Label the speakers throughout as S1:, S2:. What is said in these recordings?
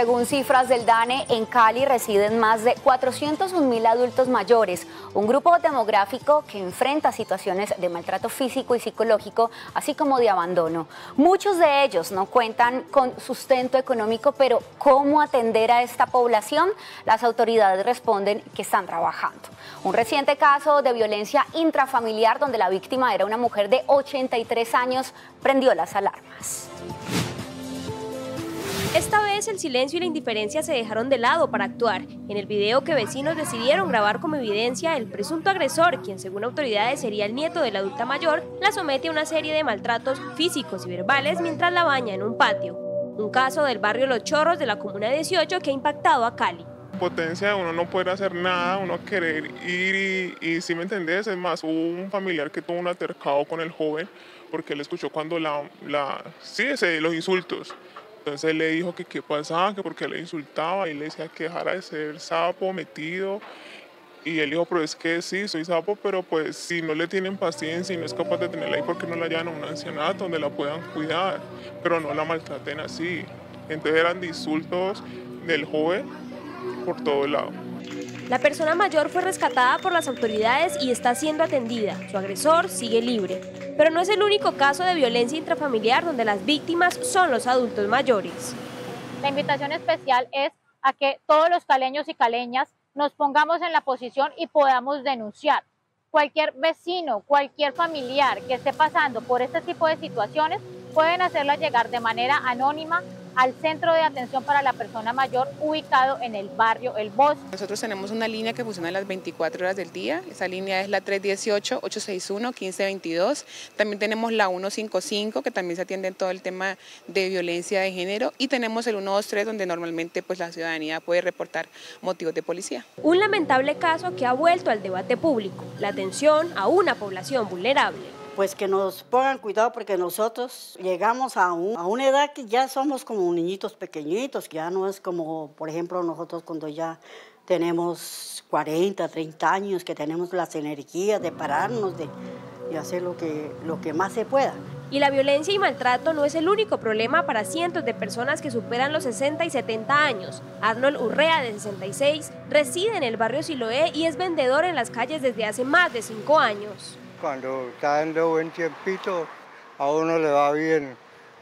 S1: Según cifras del DANE, en Cali residen más de 401 mil adultos mayores, un grupo demográfico que enfrenta situaciones de maltrato físico y psicológico, así como de abandono. Muchos de ellos no cuentan con sustento económico, pero ¿cómo atender a esta población? Las autoridades responden que están trabajando. Un reciente caso de violencia intrafamiliar donde la víctima era una mujer de 83 años prendió las alarmas.
S2: Esta vez el silencio y la indiferencia se dejaron de lado para actuar. En el video que vecinos decidieron grabar como evidencia, el presunto agresor, quien según autoridades sería el nieto de la adulta mayor, la somete a una serie de maltratos físicos y verbales mientras la baña en un patio. Un caso del barrio Los Chorros de la Comuna 18 que ha impactado a Cali
S3: potencia uno no puede hacer nada, uno querer ir y, si me entendés, es más, hubo un familiar que tuvo un altercado con el joven porque él escuchó cuando la, la sí, los insultos. Entonces él le dijo que qué pasaba, que porque le insultaba y le decía que dejara de ser sapo, metido. Y él dijo, pero es que sí, soy sapo, pero pues si no le tienen paciencia y no es capaz de tenerla ahí, porque no la llevan a un ancianato donde la puedan cuidar? Pero no la maltraten así. Entonces eran insultos del joven por todo lado.
S2: La persona mayor fue rescatada por las autoridades y está siendo atendida. Su agresor sigue libre. Pero no es el único caso de violencia intrafamiliar donde las víctimas son los adultos mayores.
S4: La invitación especial es a que todos los caleños y caleñas nos pongamos en la posición y podamos denunciar. Cualquier vecino, cualquier familiar que esté pasando por este tipo de situaciones, pueden hacerla llegar de manera anónima al Centro de Atención para la Persona Mayor ubicado en el barrio El Bosque.
S5: Nosotros tenemos una línea que funciona las 24 horas del día, esa línea es la 318-861-1522, también tenemos la 155 que también se atiende en todo el tema de violencia de género. Y tenemos el 123 donde normalmente pues, la ciudadanía puede reportar motivos de policía.
S2: Un lamentable caso que ha vuelto al debate público, la atención a una población vulnerable
S6: pues que nos pongan cuidado porque nosotros llegamos a, una edad que ya somos como niñitos pequeñitos, que ya no es como, por ejemplo, nosotros cuando ya tenemos 40, 30 años, que tenemos las energías de pararnos, de, de hacer lo que, lo que más se pueda.
S2: Y la violencia y maltrato no es el único problema para cientos de personas que superan los 60 y 70 años. Arnold Urrea, de 66, reside en el barrio Siloé y es vendedor en las calles desde hace más de 5 años.
S7: Cuando está dando buen tiempito, a uno le va bien.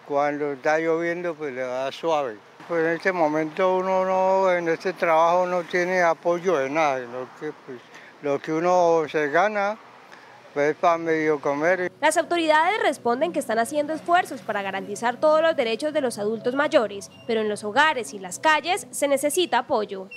S7: Cuando está lloviendo, pues le va suave. Pues en este momento uno no, en este trabajo no tiene apoyo de nada, lo que, pues, lo que uno se gana pues para medio comer.
S2: Las autoridades responden que están haciendo esfuerzos para garantizar todos los derechos de los adultos mayores, pero en los hogares y las calles se necesita apoyo.